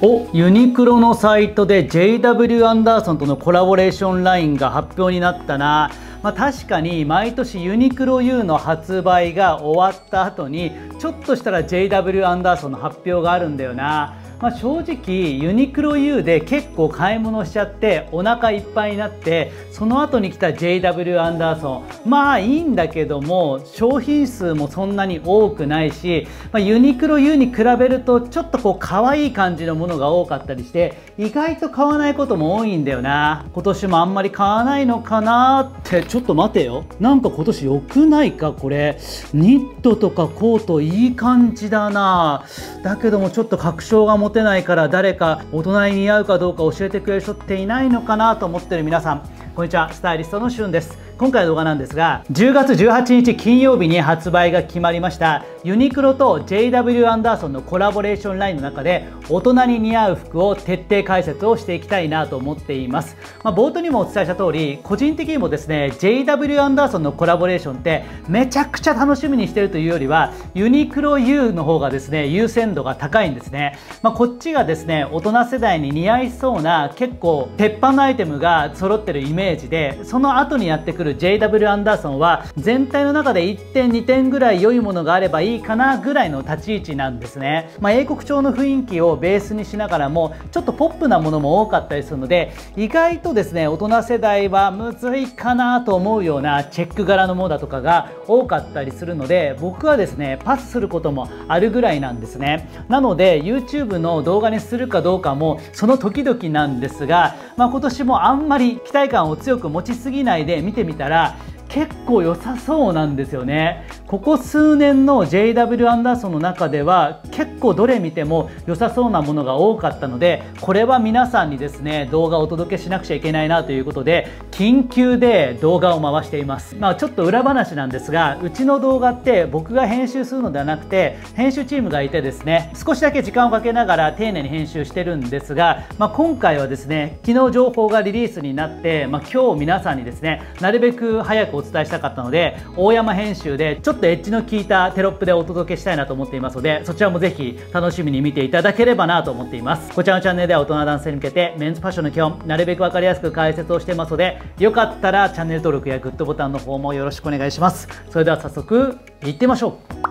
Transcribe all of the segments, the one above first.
おユニクロのサイトで JW アンダーソンとのコラボレーションラインが発表になったな。まあ、確かに毎年ユニクロ U の発売が終わった後にちょっとしたら JW アンダーソンの発表があるんだよな。まあ、正直ユニクロ U で結構買い物しちゃってお腹いっぱいになってその後に来た JW アンダーソンまあいいんだけども商品数もそんなに多くないし、まあ、ユニクロ U に比べるとちょっとこう可愛い感じのものが多かったりして意外と買わないことも多いんだよな。今年もあんまり買わないのかなって。ちょっと待てよ。なんか今年良くないか？これ。ニットとかコートいい感じだな。だけどもちょっと確証が持てないから誰か大人に似合うかどうか教えてくれる人っていないのかなと思ってる皆さん。こんにちは。スタイリストのしゅんです。今回の動画なんですが10月18日金曜日に発売が決まりましたユニクロと JW アンダーソンのコラボレーションラインの中で大人に似合う服を徹底解説をしていきたいなと思っています、まあ、冒頭にもお伝えした通り個人的にもですね JW アンダーソンのコラボレーションってめちゃくちゃ楽しみにしてるというよりはユニクロ U の方がですね優先度が高いんですね、まあ、こっちがですね大人世代に似合いそうな結構鉄板のアイテムが揃ってるイメージでその後にやってくるる JW アンダーソンは全体の中で1点2点ぐらい良いものがあればいいかなぐらいの立ち位置なんですね、まあ、英国調の雰囲気をベースにしながらもちょっとポップなものも多かったりするので意外とですね大人世代はむずいかなと思うようなチェック柄のものだとかが多かったりするので僕はですねパスすることもあるぐらいなんですね。なので YouTube の動画にするかどうかもその時々なんですが、まあ、今年もあんまり期待感を強く持ちすぎないで見てみたら結構良さそうなんですよね。ここ数年の JW アンダーソンの中では結構どれ見ても良さそうなものが多かったのでこれは皆さんにですね動画をお届けしなくちゃいけないなということで緊急で動画を回しています。まあちょっと裏話なんですがうちの動画って僕が編集するのではなくて編集チームがいてですね少しだけ時間をかけながら丁寧に編集してるんですが、まあ、今回はですね昨日情報がリリースになって、まあ、今日皆さんにですねなるべく早くお伝えしたかったので大山編集でちょっとエッジの効いたテロップでお届けしたいなと思っていますのでそちらもぜひ楽しみに見ていただければなと思っています。こちらのチャンネルでは大人男性に向けてメンズファッションの基本なるべく分かりやすく解説をしていますのでよかったらチャンネル登録やグッドボタンの方もよろしくお願いします。それでは早速いってみましょう。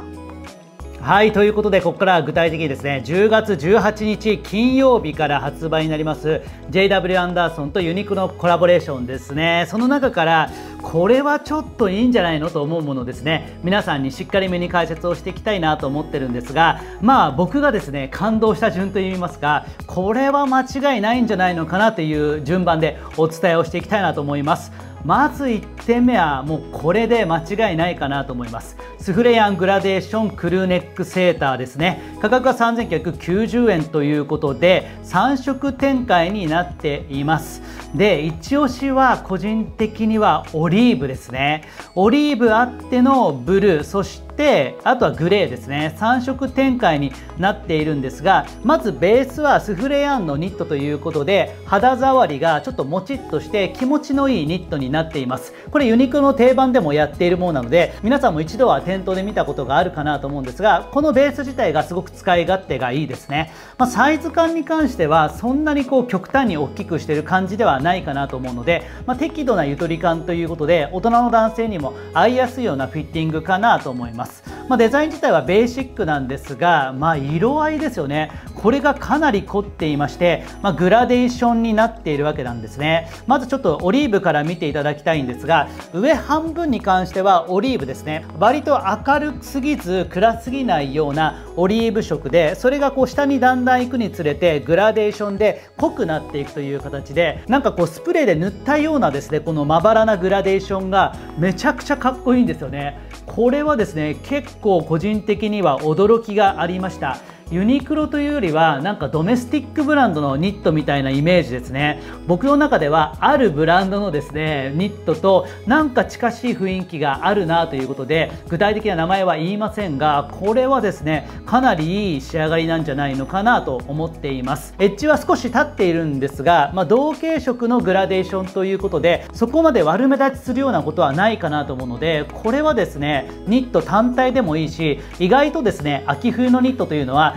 はいということでここからは具体的にですね10月18日金曜日から発売になります JW アンダーソンとユニクロのコラボレーションですね。その中からこれはちょっといいんじゃないのと思うものですね。皆さんにしっかりめに解説をしていきたいなと思ってるんですがまあ僕がですね感動した順といいますかこれは間違いないんじゃないのかなという順番でお伝えをしていきたいなと思います。まず1点目はもうこれで間違いないかなと思います。スフレヤングラデーションクルーネックセーターですね。価格は3990円ということで3色展開になっています。で一押しは個人的にはオリーブですね。オリーブあってのブルーそしてあとはグレーですね。3色展開になっているんですがまずベースはスフレヤンのニットということで肌触りがちょっともちっとして気持ちのいいニットになっています。これユニクロの定番でもやっているものなので皆さんも一度は店頭で見たことがあるかなと思うんですがこのベース自体がすごく使い勝手がいいですね、まあ、サイズ感に関してはそんなにこう極端に大きくしてる感じではないかなと思うので、まあ、適度なゆとり感ということで大人の男性にも合いやすいようなフィッティングかなと思います。まあ、デザイン自体はベーシックなんですが、まあ、色合いですよね。これがかなり凝っていまして、まあ、グラデーションになっているわけなんですね。まずちょっとオリーブから見ていただきたいんですが上半分に関してはオリーブですね。割と明るすぎず暗すぎないようなオリーブ色でそれがこう下にだんだん行くにつれてグラデーションで濃くなっていくという形でなんかこうスプレーで塗ったようなですねこのまばらなグラデーションがめちゃくちゃかっこいいんですよね。これはですね結構個人的には驚きがありました。ユニクロというよりはなんかドメスティックブランドのニットみたいなイメージですね。僕の中ではあるブランドのですねニットとなんか近しい雰囲気があるなということで具体的な名前は言いませんがこれはですねかなりいい仕上がりなんじゃないのかなと思っています。エッジは少し立っているんですが、まあ、同系色のグラデーションということでそこまで悪目立ちするようなことはないかなと思うのでこれはですねニット単体でもいいし意外とですね秋冬のニットというのは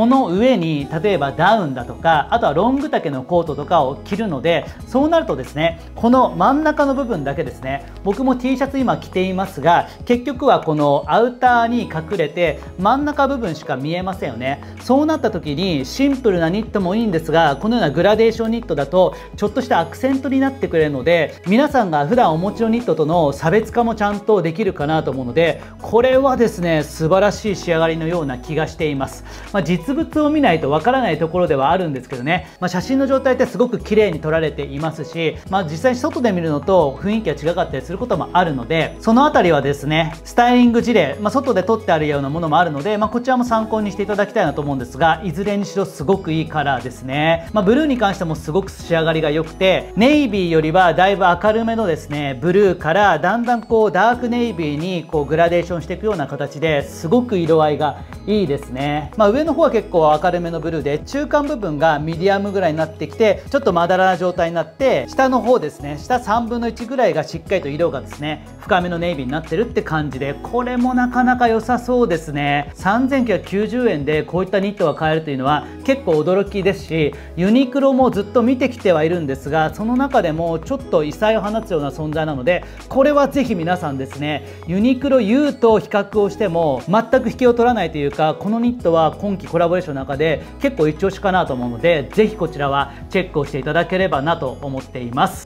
この上に例えばダウンだとかあとはロング丈のコートとかを着るのでそうなるとですねこの真ん中の部分だけですね僕も T シャツ今着ていますが結局はこのアウターに隠れて真ん中部分しか見えませんよね。そうなった時にシンプルなニットもいいんですがこのようなグラデーションニットだとちょっとしたアクセントになってくれるので皆さんが普段お持ちのニットとの差別化もちゃんとできるかなと思うのでこれはですね素晴らしい仕上がりのような気がしています、まあ、実物を見ないとわからないところではあるんですけどね、まあ、写真の状態ってすごく綺麗に撮られていますし、まあ、実際に外で見るのと雰囲気が違かったりすることもあるのでその辺りはですねスタイリング事例、まあ、外で撮ってあるようなものもあるので、まあ、こちらも参考にしていただきたいなと思うんですがいずれにしろすごくいいカラーですね、まあ、ブルーに関してもすごく仕上がりが良くてネイビーよりはだいぶ明るめのですねブルーからだんだんこうダークネイビーにこうグラデーションしていくような形ですごく色合いがいいですね、まあ、上の方は結構明るめのブルーで中間部分がミディアムぐらいになってきてちょっとまだらな状態になって下の方ですね下3分の1ぐらいがしっかりと色がですね深めのネイビーになってるって感じでこれもなかなか良さそうですね。3990円でこういったニットが買えるというのは結構驚きですしユニクロもずっと見てきてはいるんですがその中でもちょっと異彩を放つような存在なのでこれはぜひ皆さんですねユニクロ U と比較をしても全く引けを取らないというかこのニットは今季コラボレーションの中で結構一押しかなと思うのでぜひこちらはチェックをしていただければなと思っています。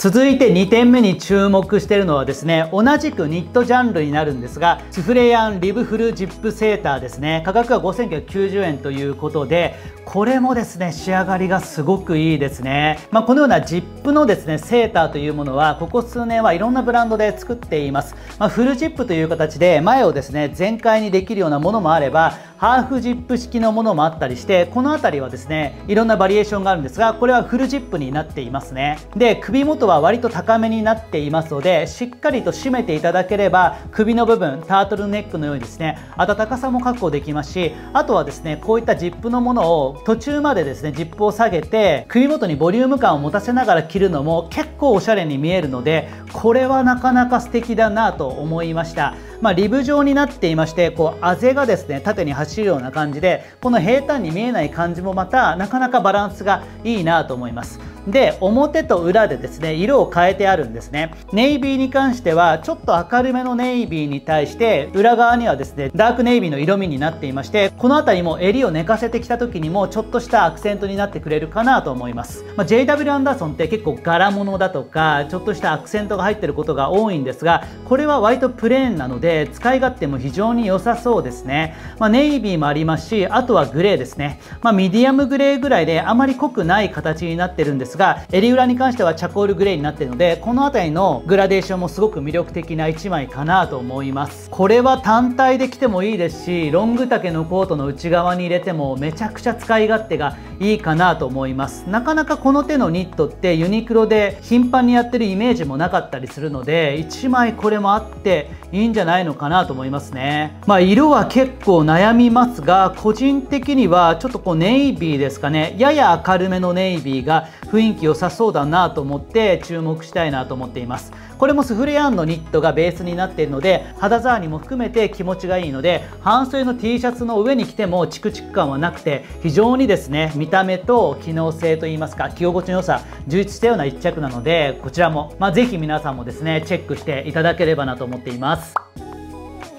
続いて2点目に注目しているのはですね同じくニットジャンルになるんですがスフレヤンリブフルジップセーターですね。価格は5990円ということでこれもですね仕上がりがすごくいいですね、まあ、このようなジップのですねセーターというものはここ数年はいろんなブランドで作っています、まあ、フルジップという形で前をですね全開にできるようなものもあればハーフジップ式のものもあったりしてこの辺りはですねいろんなバリエーションがあるんですがこれはフルジップになっていますね。で首元は割と高めになっていますのでしっかりと締めていただければ首の部分タートルネックのようにですね暖かさも確保できますしあとはですねこういったジップのものを途中までですねジップを下げて首元にボリューム感を持たせながら着るのも結構おしゃれに見えるのでこれはなかなか素敵だなと思いました、まあ、リブ状になっていましてこうあぜがですね縦にしいような感じでこの平坦に見えない感じもまたなかなかバランスがいいなと思います。で表と裏でですね色を変えてあるんですね。ネイビーに関してはちょっと明るめのネイビーに対して裏側にはですねダークネイビーの色味になっていましてこの辺りも襟を寝かせてきた時にもちょっとしたアクセントになってくれるかなと思います、まあ、JW アンダーソンって結構柄物だとかちょっとしたアクセントが入ってることが多いんですがこれは割とプレーンなので使い勝手も非常に良さそうですね、まあ、ネイビーもありますしあとはグレーですね、まあ、ミディアムグレーぐらいであまり濃くない形になってるんですが襟裏に関してはチャコールグレーになってるのでこの辺りのグラデーションもすごく魅力的な1枚かなと思います。これは単体で着てもいいですしロング丈のコートの内側に入れてもめちゃくちゃ使い勝手がいいかなと思います。なかなかこの手のニットってユニクロで頻繁にやってるイメージもなかったりするので1枚これもあっていいんじゃないのかなと思いますね。まあ色は結構悩みますが個人的にはちょっとこうネイビーですかね。やや明るめのネイビーが雰囲気良さそうだなと思って注目したいなと思っています。これもスフレヤンのニットがベースになっているので肌触りも含めて気持ちがいいので半袖の T シャツの上に着てもチクチク感はなくて非常にですね見た目と機能性といいますか着心地の良さ充実したような一着なのでこちらも、まあ、ぜひ皆さんもですねチェックしていただければなと思っています。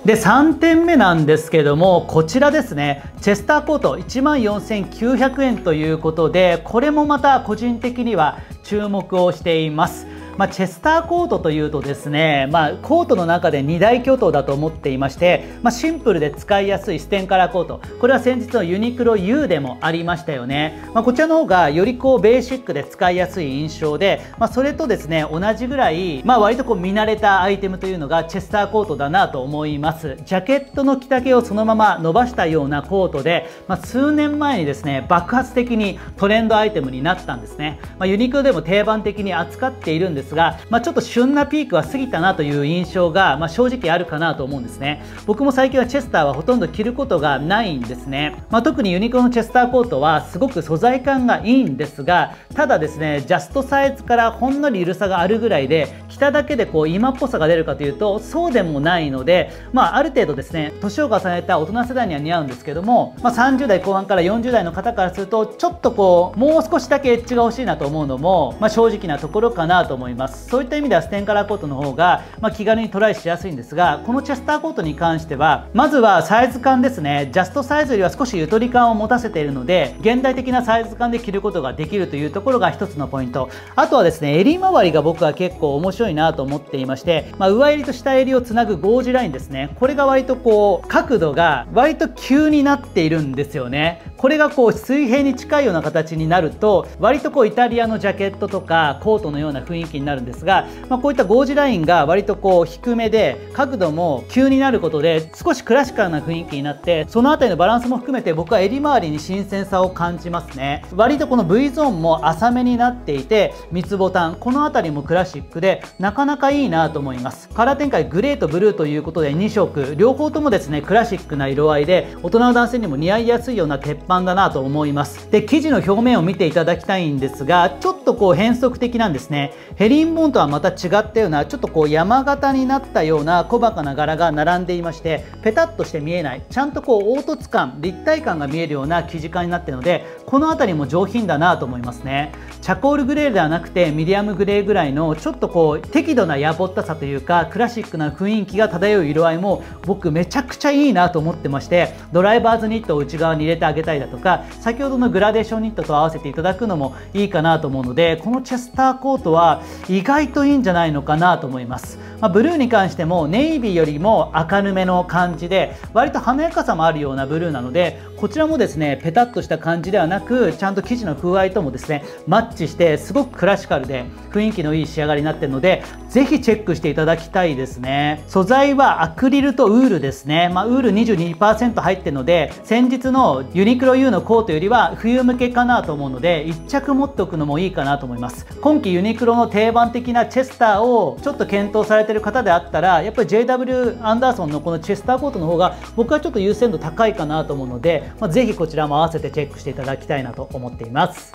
で3点目なんですけどもこちらですね。チェスターコート1万4900円ということでこれもまた個人的には注目をしています。まあ、チェスターコートというとですね、まあ、コートの中で2大巨頭だと思っていまして、まあ、シンプルで使いやすいステンカラーコート。これは先日のユニクロ U でもありましたよね、まこちらの方がよりこうベーシックで使いやすい印象で、まそれとですね同じぐらい、ま割とこう見慣れたアイテムというのがチェスターコートだなと思います。ジャケットの着丈をそのまま伸ばしたようなコートで、ま数年前にですね爆発的にトレンドアイテムになったんですね、まユニクロでも定番的に扱っているんですですが、まあ、ちょっと旬なピークは過ぎたなという印象が、まあ、正直あるかなと思うんですね。僕も最近はチェスターはほとんど着ることがないんですね、まあ、特にユニクロのチェスターコートはすごく素材感がいいんですがただですねジャストサイズからほんのり緩さがあるぐらいで着ただけでこう今っぽさが出るかというとそうでもないので、まあ、ある程度ですね年を重ねた大人世代には似合うんですけども、まあ、30代後半から40代の方からするとちょっとこうもう少しだけエッジが欲しいなと思うのも、まあ、正直なところかなと思います。います。そういった意味ではステンカラーコートの方が、まあ、気軽にトライしやすいんですがこのチェスターコートに関してはまずはサイズ感ですね。ジャストサイズよりは少しゆとり感を持たせているので現代的なサイズ感で着ることができるというところが1つのポイント。あとはですね襟周りが僕は結構面白いなと思っていまして、まあ、上襟と下襟をつなぐゴージラインですね。これが割とこう角度が割と急になっているんですよね。これがこう水平に近いような形になると割とこうイタリアのジャケットとかコートのような雰囲気になるんですが、まあ、こういったゴージラインが割とこう低めで角度も急になることで少しクラシカルな雰囲気になってその辺りのバランスも含めて僕は襟周りに新鮮さを感じますね。割とこの V ゾーンも浅めになっていて三つボタンこの辺りもクラシックでなかなかいいなと思います。カラー展開グレーとブルーということで2色両方ともですねクラシックな色合いで大人の男性にも似合いやすいような鉄板だなと思います。で生地の表面を見ていただきたいんですがちょっとこう変則的なんですね。ヘリンボーンとはまた違ったようなちょっとこう山形になったような細かな柄が並んでいましてペタッとして見えないちゃんとこう凹凸感立体感が見えるような生地感になっているのでこの辺りも上品だなと思いますね。チャコールグレーではなくてミディアムグレーぐらいのちょっとこう適度なやぼったさというかクラシックな雰囲気が漂う色合いも僕めちゃくちゃいいなと思ってましてドライバーズニットを内側に入れてあげたりだとか先ほどのグラデーションニットと合わせていただくのもいいかなと思うのでこのチェスターコートは意外といいんじゃないのかなと思います、まあ、ブルーに関してもネイビーよりも明るめの感じで割と華やかさもあるようなブルーなのでこちらもですねペタッとした感じではなくちゃんと生地の風合いともですねマッチしてすごくクラシカルで雰囲気のいい仕上がりになっているのでぜひチェックしていただきたいですね。素材はアクリルとウールですね、まあ、ウール22%入ってるので先日のユニクロ U のコートよりは冬向けかなと思うので1着持っておくのもいいかなと思います。今季ユニクロの定番的なチェスターをちょっと検討されてる方であったらやっぱり JW アンダーソンのこのチェスターコートの方が僕はちょっと優先度高いかなと思うので、まあ、ぜひこちらも合わせてチェックしていただきたいなと思っています。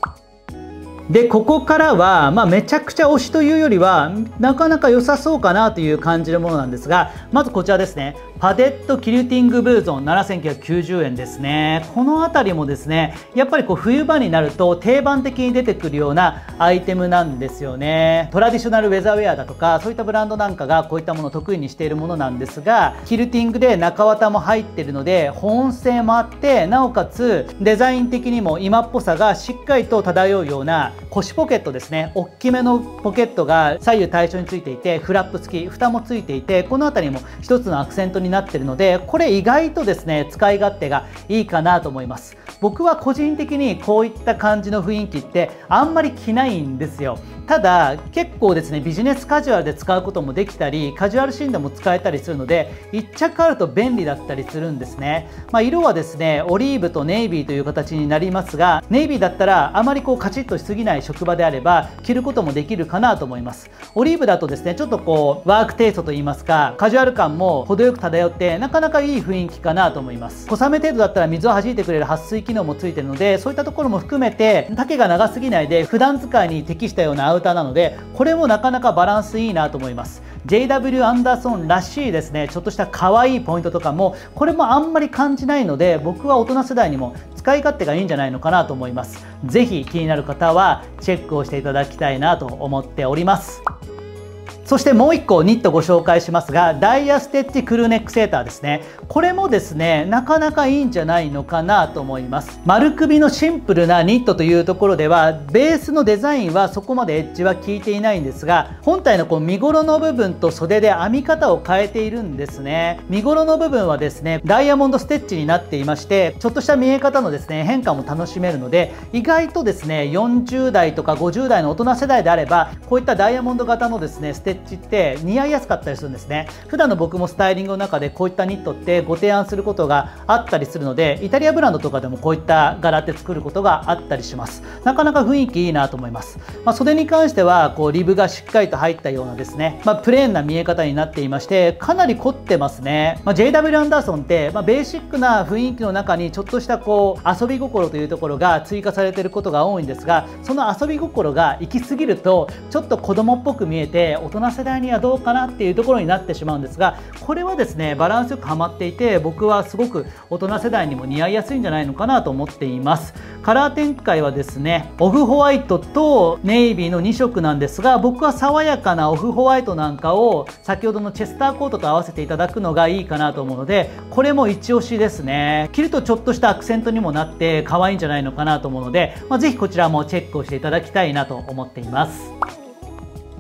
でここからは、まあ、めちゃくちゃ推しというよりはなかなか良さそうかなという感じのものなんですがまずこちらですね。パデットキルティングブーゾン7990円ですね。この辺りもですねやっぱりこう冬場になると定番的に出てくるようなアイテムなんですよね。トラディショナルウェザーウェアだとかそういったブランドなんかがこういったものを得意にしているものなんですがキルティングで中綿も入ってるので保温性もあってなおかつデザイン的にも今っぽさがしっかりと漂うような腰ポケットですね。大きめのポケットが左右対称についていてフラップ付き蓋もついていてこの辺りも一つのアクセントにになってるのでこれ意外とですね使い勝手がいいかなと思います。僕は個人的にこういった感じの雰囲気ってあんまり着ないんですよ。ただ結構ですねビジネスカジュアルで使うこともできたりカジュアルシーンでも使えたりするので1着あると便利だったりするんですね、まあ、色はですねオリーブとネイビーという形になりますがネイビーだったらあまりこうカチッとしすぎない職場であれば着ることもできるかなと思います。オリーブだとですねちょっとこうワークテイストといいますかカジュアル感も程よく漂ってなかなかいい雰囲気かなと思います。小雨程度だったら水を弾いてくれる撥水機能もついてるのでそういったところも含めて丈が長すぎないで普段使いに適したようなアウターなのでこれもなかなかバランスいいなと思います。JW アンダーソンらしいですね。ちょっとした可愛いポイントとかもこれもあんまり感じないので僕は大人世代にも使い勝手がいいんじゃないのかなと思います。是非気になる方はチェックをしていただきたいなと思っております。そしてもう1個ニットご紹介しますがダイヤステッチクルーネックセーターですね。これもですねなかなかいいんじゃないのかなと思います。丸首のシンプルなニットというところではベースのデザインはそこまでエッジは効いていないんですが本体のこう身ごろの部分と袖で編み方を変えているんですね。身ごろの部分はですねダイヤモンドステッチになっていましてちょっとした見え方のですね変化も楽しめるので意外とですね40代とか50代の大人世代であればこういったダイヤモンド型のですねステッッジって似合いやすかったりするんですね。普段の僕もスタイリングの中でこういったニットってご提案することがあったりするのでイタリアブランドとかでもこういった柄って作ることがあったりします。なかなか雰囲気いいなと思います、まあ、袖に関してはこうリブがしっかりと入ったようなですね、まあ、プレーンな見え方になっていましてかなり凝ってますね、まあ、JW アンダーソンって、まベーシックな雰囲気の中にちょっとしたこう遊び心というところが追加されていることが多いんですがその遊び心が行き過ぎるとちょっと子供っぽく見えて大人の世代にはどうかなっていうところになってしまうんですがこれはですねバランスよくはまっていて僕はすごく大人世代にも似合いやすいんじゃないのかなと思っています。カラー展開はですねオフホワイトとネイビーの2色なんですが僕は爽やかなオフホワイトなんかを先ほどのチェスターコートと合わせていただくのがいいかなと思うのでこれも一押しですね。着るとちょっとしたアクセントにもなって可愛いんじゃないのかなと思うので、まあ、ぜひこちらもチェックをしていただきたいなと思っています。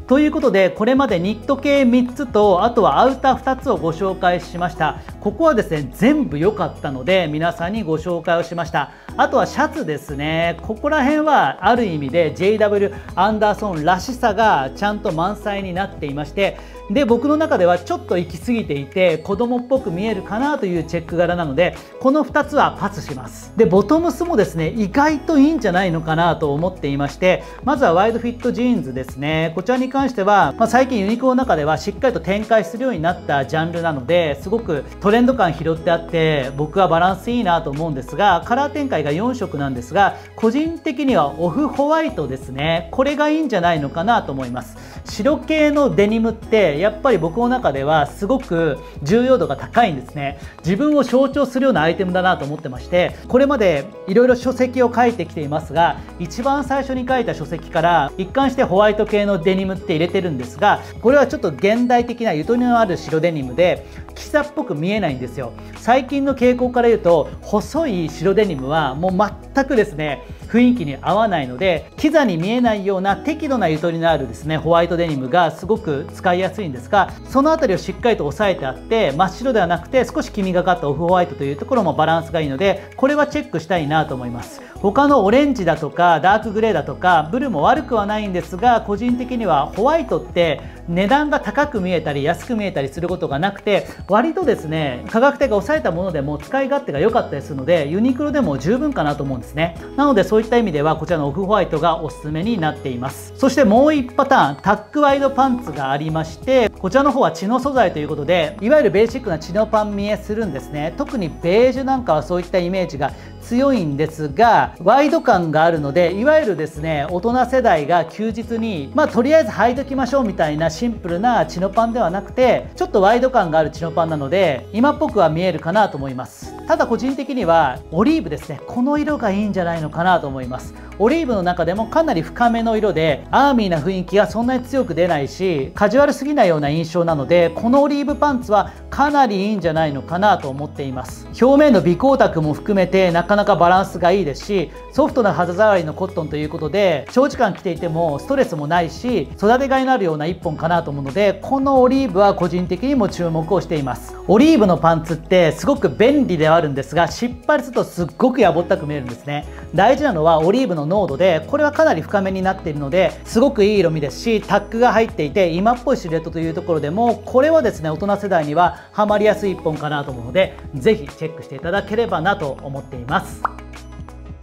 ということでこれまでニット系3つとあとはアウター2つをご紹介しました。ここはですね全部良かったので皆さんにご紹介をしました。あとはシャツですね。ここら辺はある意味で JW アンダーソンらしさがちゃんと満載になっていましてで僕の中ではちょっと行き過ぎていて子供っぽく見えるかなというチェック柄なのでこの2つはパスします。でボトムスもですね意外といいんじゃないのかなと思っていましてまずはワイドフィットジーンズですね。こちらに関しては、まあ、最近ユニクロの中ではしっかりと展開するようになったジャンルなのですごくトレンド感拾ってあって僕はバランスいいなと思うんですがカラー展開が4色なんですが個人的にはオフホワイトですね。これがいいんじゃないのかなと思います。白系のデニムってやっぱり僕の中ではすごく重要度が高いんですね。自分を象徴するようなアイテムだなと思ってましてこれまでいろいろ書籍を書いてきていますが一番最初に書いた書籍から一貫してホワイト系のデニムって入れてるんですがこれはちょっと現代的なゆとりのある白デニムで喫茶っぽく見えないんですよ。最近の傾向から言うと細い白デニムはもう全くですね雰囲気に合わないのでキザに見えないような適度なゆとりのあるですねホワイトデニムがすごく使いやすいんですがその辺りをしっかりと押さえてあって真っ白ではなくて少し黄みがかったオフホワイトというところもバランスがいいのでこれはチェックしたいなと思います。他のオレンジだとかダークグレーだとかブルーも悪くはないんですが個人的にはホワイトって値段が高く見えたり安く見えたりすることがなくて割とですね価格帯が抑えたものでも使い勝手が良かったりするのでユニクロでも十分かなと思うんですね。なのでそういった意味ではこちらのオフホワイトがおすすめになっています。そしてもう1パターンタックワイドパンツがありましてこちらの方は血の素材ということでいわゆるベーシックな血のパン見えするんですね。特にベージュなんかはそういったイメージが強いんですがワイド感があるのでいわゆるですね大人世代が休日にまあとりあえず履いときましょうみたいなシンプルなチノパンではなくてちょっとワイド感があるチノパンなので今っぽくは見えるかなと思います。ただ個人的にはオリーブですね。この色がいいんじゃないのかなと思います。オリーブの中でもかなり深めの色でアーミーな雰囲気がそんなに強く出ないしカジュアルすぎないような印象なのでこのオリーブパンツはかなりいいんじゃないのかなと思っています。表面の微光沢も含めてなかなかバランスがいいですしソフトな肌触りのコットンということで長時間着ていてもストレスもないし育てがいのあるような1本かなと思うのでこのオリーブは個人的にも注目をしています。オリーブのパンツってすごく便利ではあるんですが失敗するとすっごくやぼったく見えるんですね。大事なのはオリーブの濃度でこれはかなり深めになっているのですごくいい色味ですしタックが入っていて今っぽいシルエットというところでもこれはですね大人世代にはハマりやすい1本かなと思うのでぜひチェックしていただければなと思っています。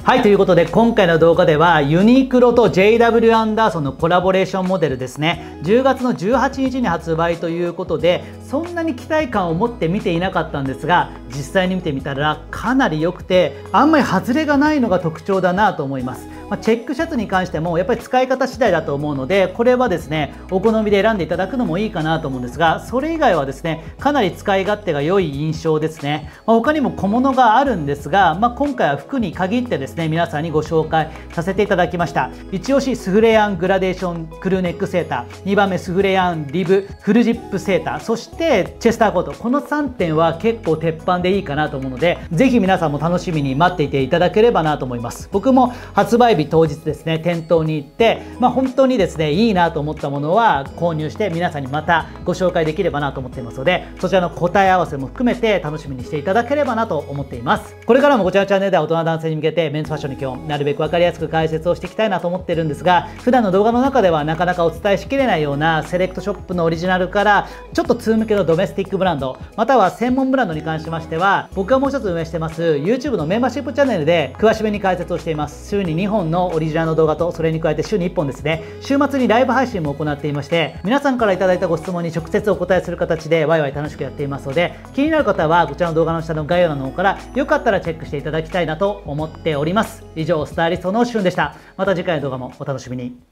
はい、ということで今回の動画ではユニクロと JW アンダーソンのコラボレーションモデルですね。10月の18日に発売ということでそんなに期待感を持って見ていなかったんですが実際に見てみたらかなり良くてあんまり外れがないのが特徴だなと思います。まあ、チェックシャツに関してもやっぱり使い方次第だと思うのでこれはですねお好みで選んでいただくのもいいかなと思うんですがそれ以外はですねかなり使い勝手が良い印象ですね、まあ、他にも小物があるんですが、まあ、今回は服に限ってですね皆さんにご紹介させていただきました。一押しスフレヤングラデーションクルーネックセーター。2番目スフレヤンリブフルジップセーター。そしてチェスターコート。この3点は結構鉄板でいいかなと思うのでぜひ皆さんも楽しみに待っていていただければなと思います。僕も発売日当日ですね店頭に行って、まあ、本当にですねいいなと思ったものは購入して皆さんにまたご紹介できればなと思っていますのでそちらの答え合わせも含めて楽しみにしていただければなと思っています。これからもこちらのチャンネルでは大人男性に向けてンズファッションの基本なるべく分かりやすく解説をしていきたいなと思ってるんですが普段の動画の中ではなかなかお伝えしきれないようなセレクトショップのオリジナルからちょっと通向けのドメスティックブランドまたは専門ブランドに関しましては僕がもう一つ運営してます YouTube のメンバーシップチャンネルで詳しめに解説をしています。週に2本のオリジナルの動画とそれに加えて週に1本ですね。週末にライブ配信も行っていまして皆さんから頂いたご質問に直接お答えする形でワイワイ楽しくやっていますので気になる方はこちらの動画の下の概要欄の方からよかったらチェックしていただきたいなと思っております。ます。以上スタイリストのしゅんでした。また次回の動画もお楽しみに。